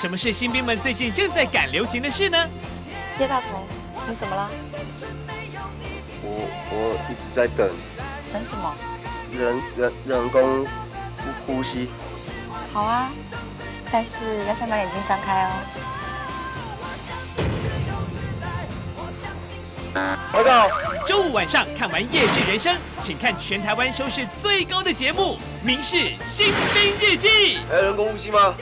什么是新兵们最近正在赶流行的事呢？叶大头，你怎么了？我我一直在等。等什么？人人人工呼吸。好啊，但是要先把眼睛张开哦。报告，周五晚上看完《夜市人生》，请看全台湾收视最高的节目《明是新兵日记》。还有人工呼吸吗？